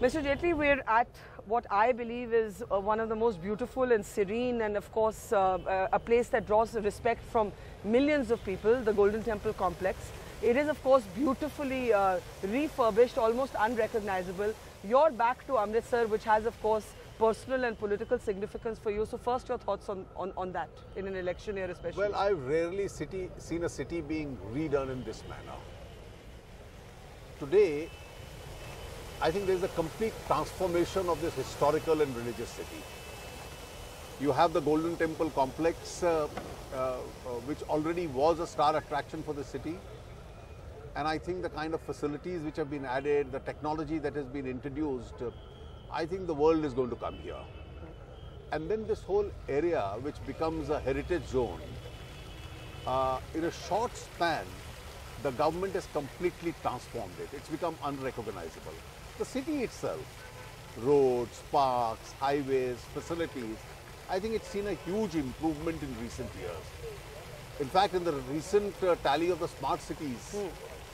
Mr. Jaitley, we're at what I believe is uh, one of the most beautiful and serene and of course uh, uh, a place that draws respect from millions of people, the Golden Temple complex. It is of course beautifully uh, refurbished, almost unrecognizable. You're back to Amritsar which has of course personal and political significance for you. So first your thoughts on, on, on that in an election year especially. Well, I've rarely city, seen a city being redone in this manner. Today, I think there's a complete transformation of this historical and religious city. You have the Golden Temple complex, uh, uh, uh, which already was a star attraction for the city. And I think the kind of facilities which have been added, the technology that has been introduced, uh, I think the world is going to come here. And then this whole area, which becomes a heritage zone, uh, in a short span, the government has completely transformed it. It's become unrecognizable. The city itself, roads, parks, highways, facilities, I think it's seen a huge improvement in recent years. In fact, in the recent uh, tally of the smart cities,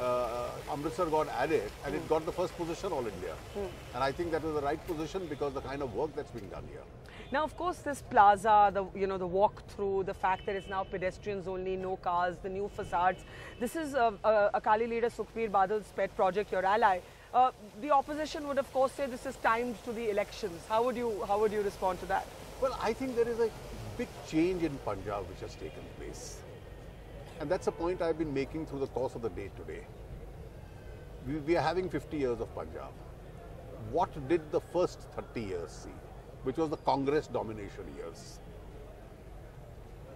uh, Amritsar got added and it got the first position all India. And I think that is the right position because the kind of work that's being done here. Now, of course, this plaza, the you know the walk through, the fact that it's now pedestrians only, no cars, the new facades. This is uh, uh, Akali leader Sukhbir Badal's pet project, your ally. Uh, the opposition would, of course, say this is timed to the elections. How would you how would you respond to that? Well, I think there is a big change in Punjab which has taken place. And that's a point I've been making through the course of the day today. We, we are having 50 years of Punjab. What did the first 30 years see? Which was the Congress domination years.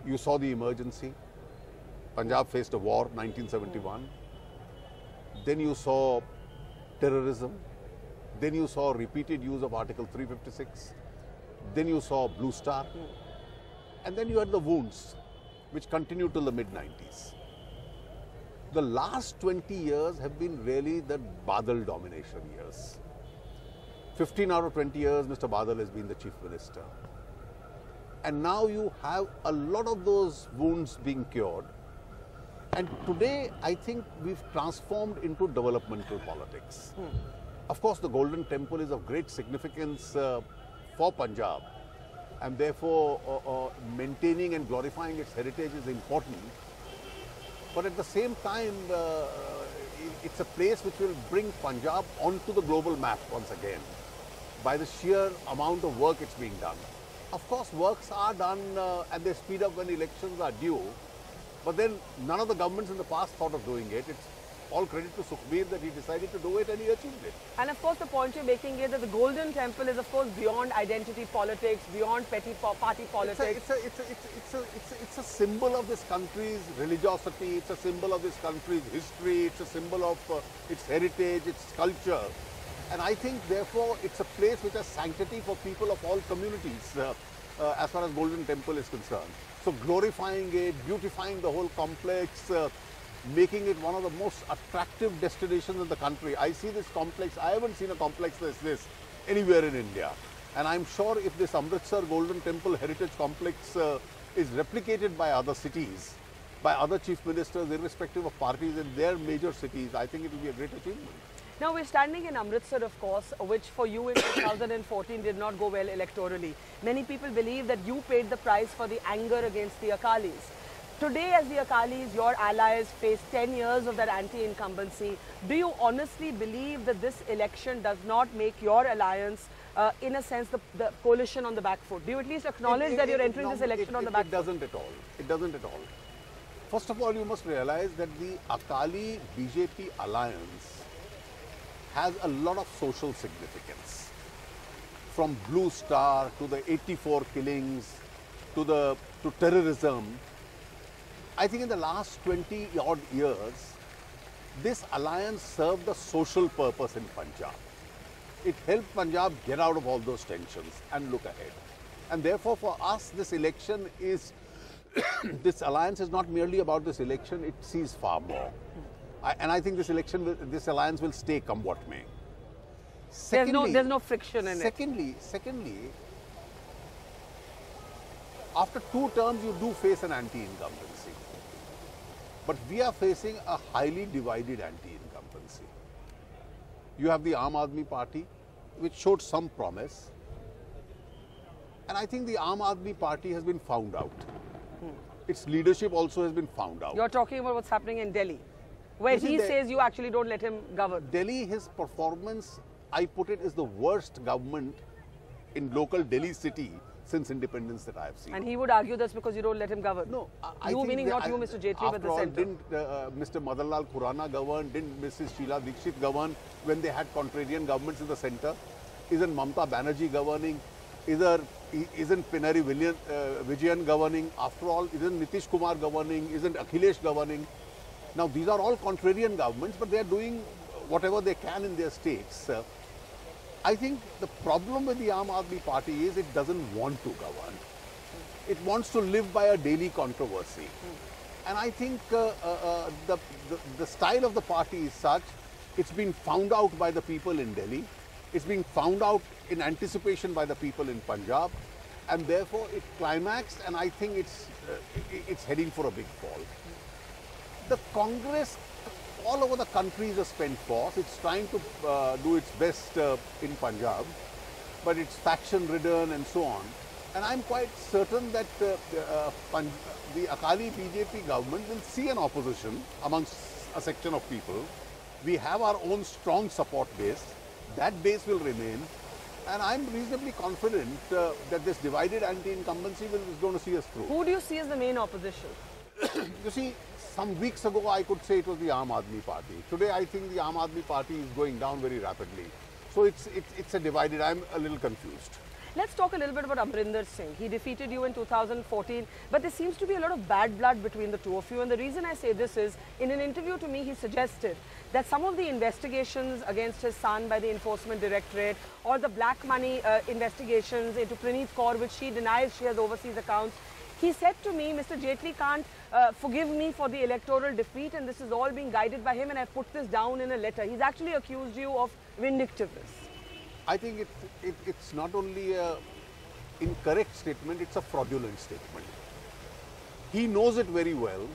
You saw the emergency. Punjab faced a war, 1971. Then you saw terrorism. Then you saw repeated use of Article 356. Then you saw Blue Star. And then you had the wounds, which continued till the mid 90s. The last 20 years have been really the Badal domination years. 15 out of 20 years, Mr. Badal has been the chief minister. And now you have a lot of those wounds being cured. And today, I think we've transformed into developmental politics. Of course, the Golden Temple is of great significance uh, for Punjab, and therefore, uh, uh, maintaining and glorifying its heritage is important. But at the same time, uh, it's a place which will bring Punjab onto the global map once again by the sheer amount of work it's being done. Of course, works are done uh, and they speed up when elections are due, but then none of the governments in the past thought of doing it. It's all credit to Sukhbir that he decided to do it and he achieved it. And of course, the point you're making is that the Golden Temple is, of course, beyond identity politics, beyond petty party politics. it's a symbol of this country's religiosity, it's a symbol of this country's history, it's a symbol of uh, its heritage, its culture. And I think, therefore, it's a place which has sanctity for people of all communities uh, uh, as far as Golden Temple is concerned. So, glorifying it, beautifying the whole complex, uh, making it one of the most attractive destinations in the country. I see this complex, I haven't seen a complex like this anywhere in India. And I'm sure if this Amritsar Golden Temple Heritage Complex uh, is replicated by other cities, by other chief ministers, irrespective of parties in their major cities, I think it will be a great achievement. Now, we're standing in Amritsar, of course, which for you in 2014 did not go well electorally. Many people believe that you paid the price for the anger against the Akalis. Today, as the Akalis, your allies, face 10 years of that anti-incumbency, do you honestly believe that this election does not make your alliance, uh, in a sense, the, the coalition on the back foot? Do you at least acknowledge It- that you're entering no, this election it- on the it- back It foot? doesn't at all. It doesn't at all. First of all, you must realize that the Akali BJP alliance has a lot of social significance. From Blue Star to the 84 killings to the to terrorism. I think in the last 20 odd years, this alliance served a social purpose in Punjab. It helped Punjab get out of all those tensions and look ahead. And therefore, for us, this election is, this alliance is not merely about this election, it sees far more. I, and I think this election, will, this alliance will stay come what may. There's no, there's no friction in it. secondly, secondly, after two terms, you do face an anti-incumbency. But we are facing a highly divided anti-incumbency. You have the Aam Aadmi Party, which showed some promise. And I think the Aam Aadmi Party has been found out. Hmm. Its leadership also has been found out. You're talking about what's happening in Delhi, where he the- says you actually don't let him govern. Delhi, his performance, I put it, is the worst government in local Delhi city since independence that I have seen. And he would argue that's because you don't let him govern. No, I- I you think meaning not I- you, Mr. Jaitley, but the all, centre. Didn't uh, Mr. Madanlal Khurana govern? Didn't Mrs. Sheila Dikshit govern when they had contrarian governments in the centre? Isn't Mamta Banerjee governing? Either isn't Pinarayi Vijayan, uh, Vijayan governing? After all, isn't Nitish Kumar governing? Isn't Akhilesh governing? Now these are all contrarian governments, but they are doing whatever they can in their states. Uh, I think the problem with the Aam Aadmi Party is it doesn't want to govern. It wants to live by a daily controversy. And I think uh, uh, uh, the, the, the style of the party is such, it's been found out by the people in Delhi, it's being found out in anticipation by the people in Punjab, and therefore it climaxed, and I think it's, uh, it's heading for a big fall. The Congress all over the country is a spent force. It's trying to uh, do its best uh, in Punjab, but it's faction ridden and so on. And I'm quite certain that uh, the, uh, the Akali BJP government will see an opposition amongst a section of people. We have our own strong support base. That base will remain. And I'm reasonably confident uh, that this divided anti-incumbency will, is going to see us through. Who do you see as the main opposition? You see, some weeks ago I could say it was the Aam Aadmi Party. Today I think the Aam Aadmi Party is going down very rapidly. So it's, it's, it's a divided, I'm a little confused. Let's talk a little bit about Amrinder Singh. He defeated you in 2014, but there seems to be a lot of bad blood between the two of you. And the reason I say this is, in an interview to me, he suggested that some of the investigations against his son by the Enforcement Directorate or the black money uh, investigations into Preneet Kaur, which she denies she has overseas accounts, he said to me, Mr. Jaitley can't uh, forgive me for the electoral defeat, and this is all being guided by him, and I put this down in a letter. He's actually accused you of vindictiveness. I think it, it, it's not only a incorrect statement, it's a fraudulent statement. He knows it very well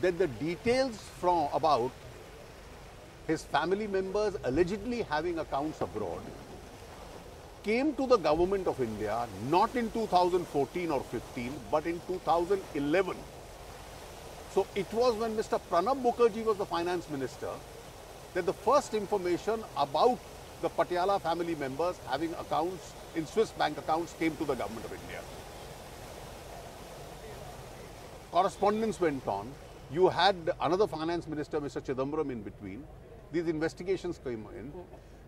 that the details from about his family members allegedly having accounts abroad came to the government of India not in 2014 or 15 but in 2011. So it was when Mr. Pranab Mukherjee was the finance minister that the first information about the Patiala family members having accounts in Swiss bank accounts came to the government of India. Correspondence went on. You had another finance minister, Mr. Chidambaram, in between. These investigations came in.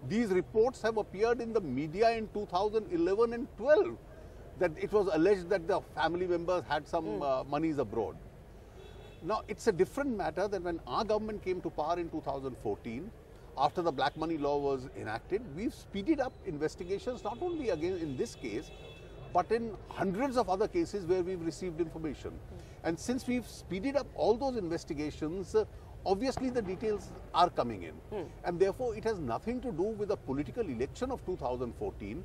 These reports have appeared in the media in 2011 and 12 that it was alleged that the family members had some uh, monies abroad. Now, it's a different matter than when our government came to power in 2014, after the black money law was enacted, we've speeded up investigations not only again in this case, but in hundreds of other cases where we've received information. And since we've speeded up all those investigations, uh, obviously the details are coming in. And therefore, it has nothing to do with the political election of 2014.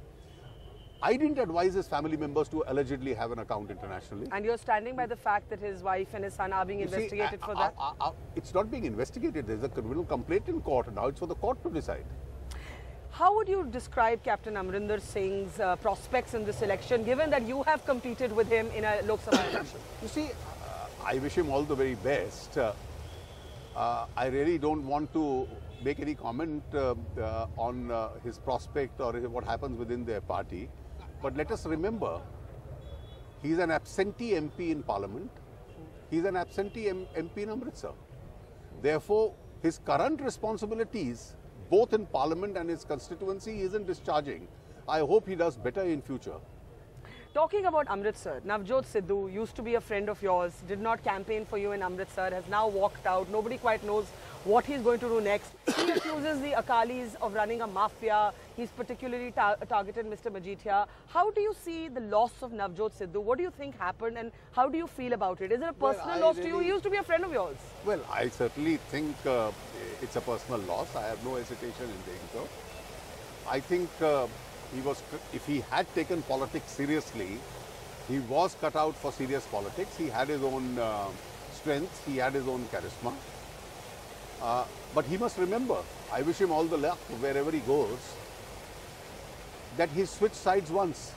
I didn't advise his family members to allegedly have an account internationally. And you're standing by the fact that his wife and his son are being You see, investigated uh, for uh, that? uh, uh, it's not being investigated. There's a criminal complaint in court. Now it's for the court to decide. How would you describe Captain Amrinder Singh's uh, prospects in this election, given that you have competed with him in a Lok Sabha election? You see, uh, I wish him all the very best. Uh, uh, I really don't want to make any comment uh, uh, on uh, his prospect or what happens within their party. But let us remember, he's an absentee MP in Parliament. He's an absentee M- MP in Amritsar. Therefore, his current responsibilities, both in Parliament and his constituency, he isn't discharging. I hope he does better in future. Talking about Amritsar, Navjot Sidhu used to be a friend of yours, did not campaign for you in Amritsar, has now walked out. Nobody quite knows what he's going to do next. He accuses the Akalis of running a mafia. He's particularly tar- targeted Mr. Majithia. How do you see the loss of Navjot Sidhu? What do you think happened and how do you feel about it? Is it a personal I loss to you? He used to be a friend of yours. Well, I certainly think uh, it's a personal loss. I have no hesitation in saying so. I think uh, he was, if he had taken politics seriously, he was cut out for serious politics. He had his own uh, strengths, he had his own charisma. Uh, but he must remember, I wish him all the luck wherever he goes. that he switched sides once.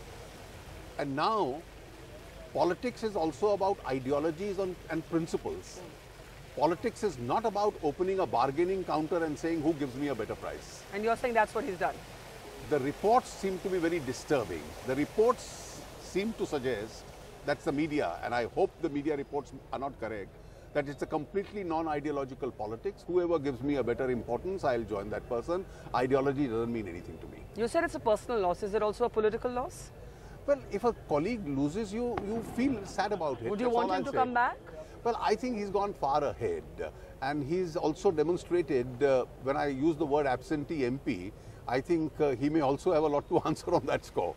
And now, politics is also about ideologies and, and principles. Politics is not about opening a bargaining counter and saying who gives me a better price. And you're saying that's what he's done. The reports seem to be very disturbing. The reports seem to suggest that's the media, and I hope the media reports are not correct, that it's a completely non-ideological politics. Whoever gives me a better importance, I'll join that person. Ideology doesn't mean anything to me. You said it's a personal loss. Is it also a political loss? Well, if a colleague loses you, you feel sad about it. Would you That's want him to say. come back? Well, I think he's gone far ahead. And he's also demonstrated, uh, when I use the word absentee MP, I think uh, he may also have a lot to answer on that score.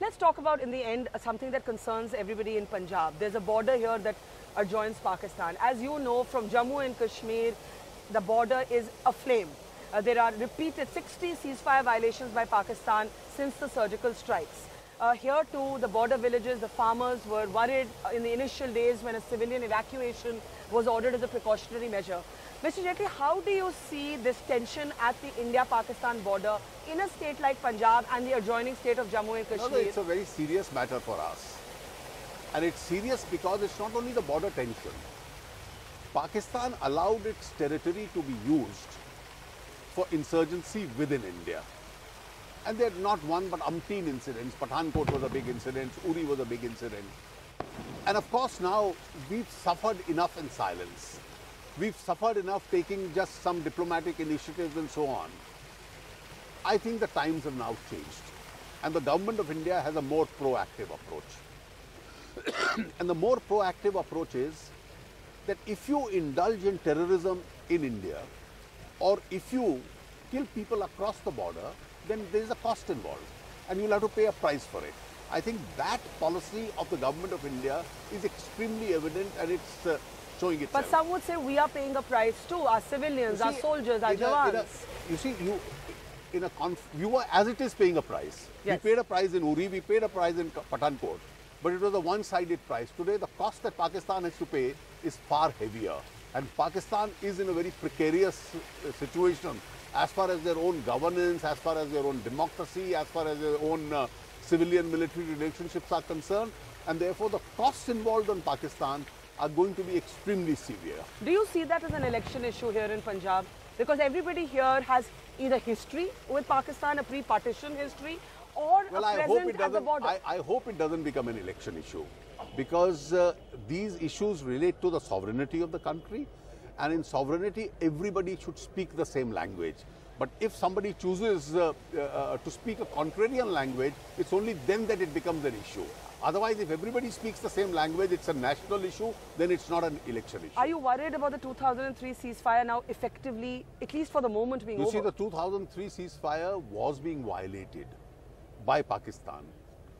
Let's talk about, in the end, something that concerns everybody in Punjab. There's a border here that adjoins Pakistan. As you know, from Jammu and Kashmir, the border is aflame. Uh, there are repeated 60 ceasefire violations by Pakistan since the surgical strikes. Uh, here too, the border villages, the farmers were worried uh, in the initial days when a civilian evacuation was ordered as a precautionary measure. Mr. Jaitley, how do you see this tension at the India-Pakistan border in a state like Punjab and the adjoining state of Jammu and No, Kashmir? no, it's a very serious matter for us. And it's serious because it's not only the border tension. Pakistan allowed its territory to be used for insurgency within India. And there are not one but umpteen incidents. Pathankot was a big incident, Uri was a big incident. And of course now we've suffered enough in silence. We've suffered enough taking just some diplomatic initiatives and so on. I think the times have now changed. And the government of India has a more proactive approach. and the more proactive approach is that if you indulge in terrorism in India, or if you kill people across the border, then there is a cost involved and you'll have to pay a price for it. I think that policy of the government of India is extremely evident and it's uh, showing itself. But some would say we are paying a price too, our civilians, You our soldiers, our jawans. a- you see, you in a conf- you were as it is paying a price. Yes. We paid a price in Uri, we paid a price in Pathankot, but it was a one-sided price. Today, the cost that Pakistan has to pay is far heavier, and Pakistan is in a very precarious uh, situation as far as their own governance, as far as their own democracy, as far as their own uh, civilian-military relationships are concerned, and therefore the costs involved on Pakistan are going to be extremely severe. Do you see that as an election issue here in Punjab? Because everybody here has either history with Pakistan, a pre-partition history, or Well, a I present at the border. I, I hope it doesn't become an election issue, because uh, these issues relate to the sovereignty of the country, and in sovereignty, everybody should speak the same language. But if somebody chooses uh, uh, to speak a contrarian language, it's only then that it becomes an issue. Otherwise, if everybody speaks the same language, it's a national issue, then it's not an election issue. Are you worried about the 2003 ceasefire now effectively, at least for the moment, being You over? see, the 2003 ceasefire was being violated by Pakistan.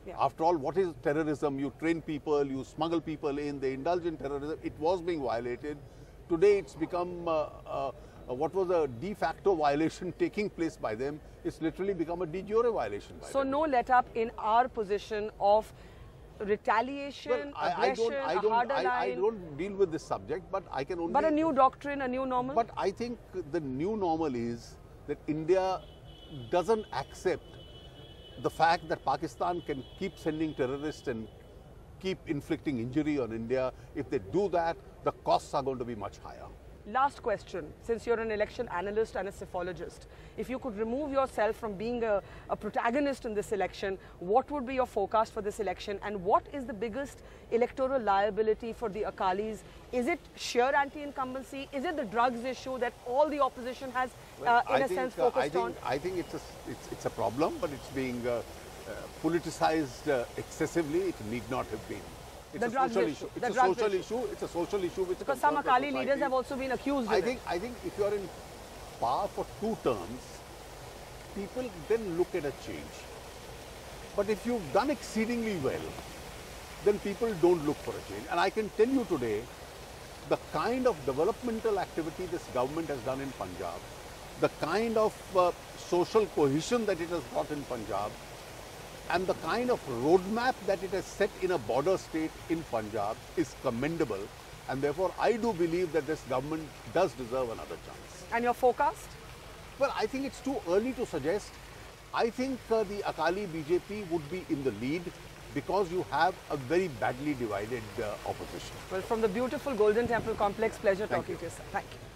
Yeah. After all, what is terrorism? You train people, you smuggle people in, they indulge in terrorism. It was being violated. Today, it's become uh, uh, what was a de facto violation taking place by them. It's literally become a de jure violation by so them. no let up in our position of retaliation, Well, I, I aggression, don't, I a don't, harder I, I don't deal with this subject, but I can only. but a new doctrine, a new normal? But I think the new normal is that India doesn't accept the fact that Pakistan can keep sending terrorists and keep inflicting injury on India. If they do that, the costs are going to be much higher. Last question, since you're an election analyst and a psephologist, if you could remove yourself from being a, a, protagonist in this election, what would be your forecast for this election and what is the biggest electoral liability for the Akalis? Is it sheer anti-incumbency? Is it the drugs issue that all the opposition has, uh, in I a think, sense, uh, focused I think, on? I think it's a, it's, it's a problem, but it's being uh, uh, politicized uh, excessively. It need not have been. It's The a social issue, issue. the It's a social issue. issue. It's a social issue which Because some the Akali leaders have also been accused I in think, I think if you're in power for two terms, people then look at a change. But if you've done exceedingly well, then people don't look for a change. And I can tell you today, the kind of developmental activity this government has done in Punjab, the kind of uh, social cohesion that it has brought in Punjab, and the kind of roadmap that it has set in a border state in Punjab is commendable. And therefore, I do believe that this government does deserve another chance. And your forecast? Well, I think it's too early to suggest. I think uh, the Akali BJP would be in the lead because you have a very badly divided uh, opposition. Well, from the beautiful Golden Temple complex, pleasure Thank talking you. to you, sir. Thank you.